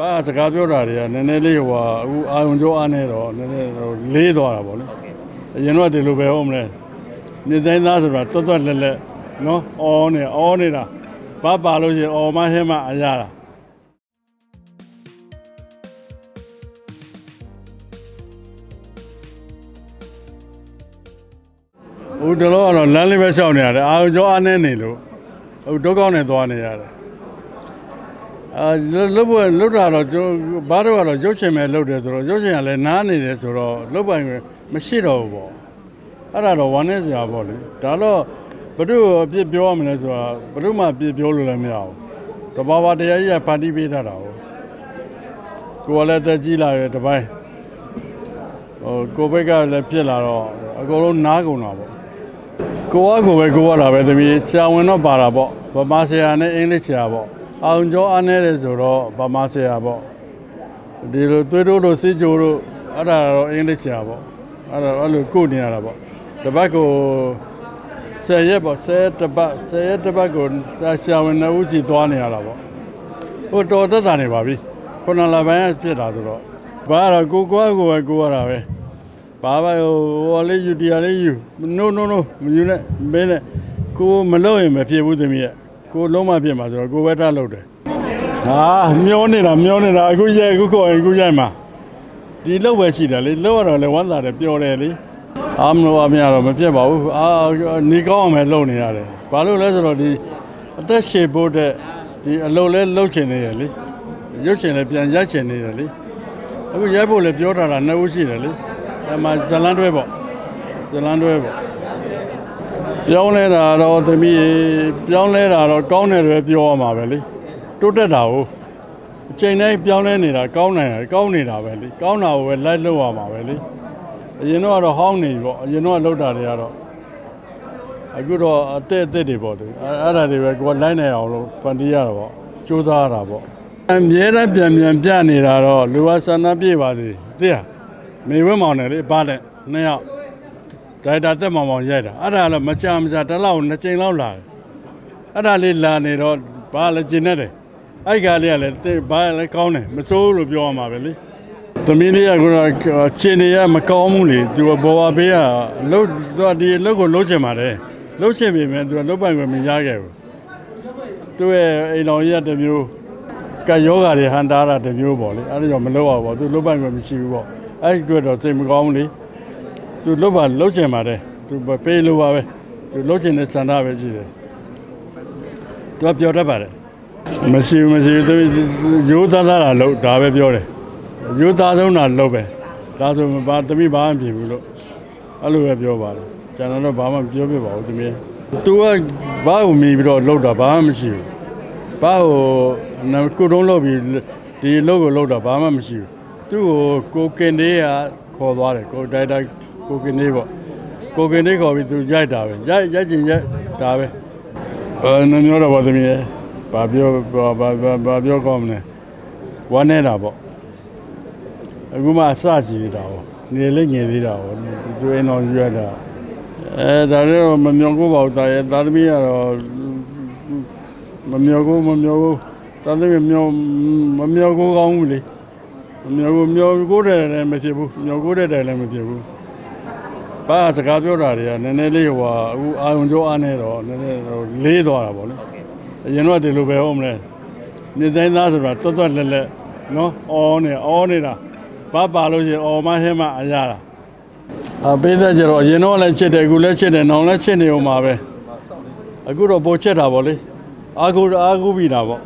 ဘာစကားပြောတာတွေကနည်းနည်းလေးဟိုအခုအာယုံကြောအားနေတော့နည်းနည်းဟိုလေးသွားတာပေါ့လေအရင်တော့ဒီလိုပဲဟုတ်မလဲနေတိုင်းသားဆိုတာတွတ်တွတ်လက်လက်နော်အော်နေအော်နေတာဘာပါလို့ရှိရင်အော်မဟဲမအရာတာဟိုတော့ကတော့လမ်းလေးပဲရှောက်နေရတယ်အာယုံကြောအားနေနေလို့ဟိုဒုက္ခနဲ့သွားနေရတယ် အာလုတ်ဘလုတ်တာတော့ကျွန်တော်ဘာတော့ကတော့ရုပ်ရှင်ပဲလုတ်တယ်ဆိုတော့ရုပ်ရှင်ကလည်းနားနေတယ်ဆိုတော့လုတ်ပိုင်မရှိတော့ဘူးပေါ့အဲ့ဒါတော့ဝမ်းနေစရာပေါ့လေဒါတော့ဘု து အပြစ်ပြောရမလဲဆိုတာဘု து မှအပြစ်ပြောလို့လည်းမရဘူးတဘာဝတရားကြီးကပါတိပေးထားတာဟုတ်ကိုယ်ကလည်းတက်ကြီးလာတယ်တပိုင်းဟိုကိုဘက်ကလည်းဖြစ်လာတော့အကုန်လုံးနားကုန်တာပေါ့ကိုကကိုပဲကိုကလာပဲသမီးဆရာဝန်တော့ပါတာပေါ့ဗမာဆရာနဲ့အင်္ဂလိပ်ဆရာပေါ့ အောင်ကျော်အားနေတယ်ဆိုတော့ဗမာဆရာပေါ့ဒီလိုသွေးတိုးတို့စီကြိုတို့အဲ့ဒါတော့အင်္ဂလိပ်ဆရာပေါ့အဲ့ဒါအဲ့လိုကုနေရတာပေါ့တပတ်ကိုဆယ်ရက်ပေါ့ဆယ်တပတ်ဆယ်ရက်တပတ်ကိုဆရာဝန်နှစ်ဦးကြည့်သွားနေရတာပေါ့ဟိုတော်သက်တာနေပါပြီခုနလပိုင်းဖြစ်တာဆိုတော့ဘာတော့ကိုကွာကိုပဲကိုရတာပဲဘာပဲဟိုဟိုလေးယူတီယာလေးယူ no no no မယူနဲ့မင်းနဲ့ကိုမလုပ်ရင်မဖြစ်ဘူးသမီးရဲ့ ကိုလုံးမဖြစ်မှာဆိုတော့ကိုပဲထားလုပ်တယ်ဟာမျောနေတာမျောနေတာအခုရဲအခုခေါ်ရင်အခုရိုက်မှာဒီလောက်ပဲရှိတယ်လေလောက်ရတော့လေဝမ်းသာတယ်ပျော်တယ်လေအာမလို့အမရတော့မဖြစ်ပါဘူးအာနေကောင်းအောင်ပဲလုပ်နေရတယ်ဘာလို့လဲဆိုတော့ဒီအသက်ရှည်ဖို့တဲ့ဒီအလုပ်လဲလုပ်ချင်နေရလေရုပ်ရှင်လည်းပြန်ရိုက်ချင်နေရလေအခုရိုက်ဖို့လည်းပြောထားတာနှစ်ဦးရှိတယ်လေအဲမှာဇလန်းတွဲပေါ့ဇလန်းတွဲပေါ့ ပြောင်းလဲတာတော့သမီးရေပြောင်းလဲတာတော့ကောင်းတယ်ပဲပြောရမှာပဲလေတိုးတက်တာကိုအချိန်တိုင်းပြောင်းလဲနေတာကောင်းနိုင်တယ်ကောင်းနေတာပဲလေကောင်းတာကိုပဲလိုက်လို့ရမှာပဲလေအရင်တော့ကတော့ဟောင်းနေပြီပေါ့အရင်တော့လောက်တာတွေကတော့အခုတော့အသက်အသက်တွေပေါ့သူအဲ့အဲ့ဒါတွေပဲကိုယ်လိုက်နိုင်အောင်လို့ဖန်တီးရတာပေါ့စူးစမ်းရတာပေါ့အမြဲတမ်းပြန်ပြန်ပြနေတာတော့လူဝဆန္ဒပြေပါသေးသိရမေဝင်းမောင်တယ်လေပါတဲ့နှစ်ယောက် ဒါတာတက်မောင်မောင်ရိုက်တာအဲ့ဒါလည်းမကြမကြတစ်လောက်နှစ်ကြိမ်လောက်လာတယ်အဲ့ဒါလေးလာနေတော့ဘာလဲကျင်နေတယ်အဲ့ကလေးကလည်းတဲ့ဘာလဲကောင်းတယ်မစိုးဘူးလို့ပြောရမှာပဲလေသမီးလေးကကတော့ကျင်နေရမကောင်းဘူးလေသူကဘောဝဘေးကလှုပ်သူကဒီလှုပ်ကိုလှုပ်ချင်ပါတယ်လှုပ်ချင်ပြီမဲ့သူကလှုပ်ပိုင်ခွင့်မရခဲ့ဘူးသူ့ရဲ့အိမ်တော်ကြီးကတစ်မျိုးကယောဂါတွေဟန်တာတာတစ်မျိုးပေါ့လေအဲ့ဒါကြောင့်မလှုပ်အောင်ပေါ့သူလှုပ်ပိုင်ခွင့်မရှိဘူးပေါ့အဲ့ဒီအတွက်တော့စိတ်မကောင်းဘူးလေ သူလှုပ်ပါလှုပ်ချင်ပါတယ်သူပေးလို့ပါပဲသူလှုပ်ချင်တဲ့စန္ဒပဲရှိတယ်သူကပြောတတ်ပါတယ်မရှိဘူးမရှိဘူးသူရိုးသားသားတာလှုပ်ဒါပဲပြောတယ်ရိုးသားဆုံးတာလှုပ်ပဲဒါဆိုဘာတမိဘာမှမဖြစ်ဘူးလို့အဲ့လိုပဲပြောပါတယ်ကျွန်တော်တော့ဘာမှမပြောပြပါဘူးတမီးသူကဘာကိုမြည်ပြီးတော့လှုပ်တာဘာမှမရှိဘူးဘာကိုကုတုံးလှုပ်ပြီးဒီလှုပ်ကိုလှုပ်တာဘာမှမရှိဘူးသူ့ကိုကိုကင်လေးကခေါ်သွားတယ်ကိုတိုက်တို က်ကိုကင်းလေးပေါ့ကိုကင်းလေးခေါ်ပြီးသူရိုက်တာပဲရိုက်ရိုက်ချင်ရိုက်ဒါပဲအဲနည်းမျိုးတော့ဗောသမီးရဲ့ဘာပြောဘာဘာဘာပြောကောင်းမလဲဝမ်းနေတာပေါ့အခုမှအစကြည့်တာပေါ့နေလေးငယ်သေးတာပေါ့သူအိမ်တော်ရွက်တာအဲဒါလည်းမမျောကိုပါဘူးတာရဲ့သားသမီးကတော့မမျောကိုမမျောကိုသားသမီးမျောမမျောကိုကောင်းဘူးလေမမျောကိုမျောကိုတဲ့လည်းမဖြစ်ဘူးမျောကိုတဲ့လည်းမဖြစ်ဘူး ဘာစကားပြောတာတွေကနည်းနည်းလေးဟိုအခုအာယုံကြောအားနေတော့နည်းနည်းဟိုလေးသွားတာပေါ့လေအရင်တော့ဒီလိုပဲဟုတ်မလဲနေတိုင်းသားဆိုတာတွတ်တွတ်လက်လက်နော်အော်နေအော်နေတာဘာပါလို့ရှိရင်အော်မဟဲမအရာတာအပေးသက်ကြတော့အရင်တော့လည်းချစ်တယ်အခုလည်းချစ်တယ်နောင်လည်းချစ်နေအောင်ပါပဲအခုတော့ပိုချစ်တာပေါ့လေအာကူအာကူပြီတာပေါ့